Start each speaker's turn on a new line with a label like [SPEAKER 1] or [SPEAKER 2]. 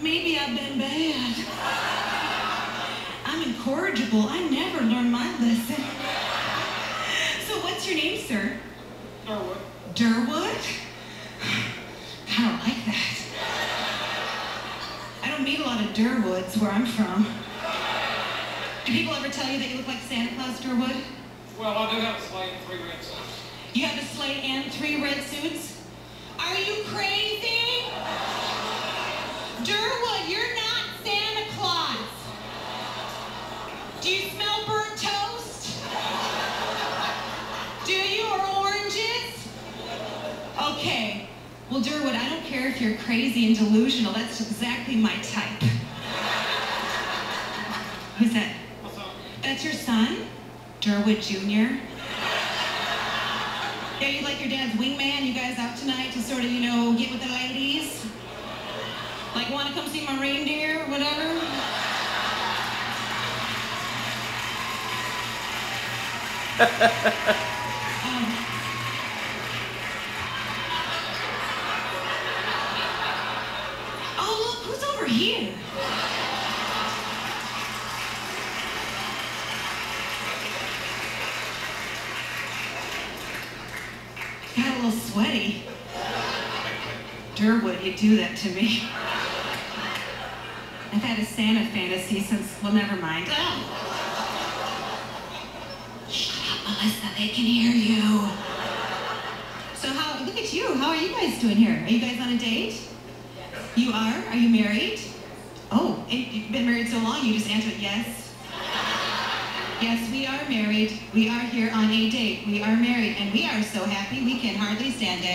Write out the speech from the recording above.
[SPEAKER 1] Maybe I've been bad. I'm incorrigible. I never learned my lesson. So what's your name, sir?
[SPEAKER 2] Durwood.
[SPEAKER 1] Durwood? Kind of like that. I don't meet a lot of Durwoods where I'm from. Do people ever tell you that you look like Santa Claus, Durwood?
[SPEAKER 2] Well, I do have a slate and three red suits.
[SPEAKER 1] You have a sleigh and three red suits? Are you crazy? Okay. Well, Durwood, I don't care if you're crazy and delusional. That's exactly my type. Who's that? That's your son? Durwood Jr.? Yeah, you like your dad's wingman? You guys out tonight to sort of, you know, get with the ladies? Like, want to come see my reindeer or whatever? Um, oh, over? Got a little sweaty. Durwood, you do that to me. I've had a Santa fantasy since, well, never mind. Oh. Shut up, Melissa, they can hear you. So how, look at you, how are you guys doing here? Are you guys on a date? You are? Are you married? Oh, you've been married so long, you just answered yes. Yes, we are married. We are here on a date. We are married, and we are so happy we can hardly stand it.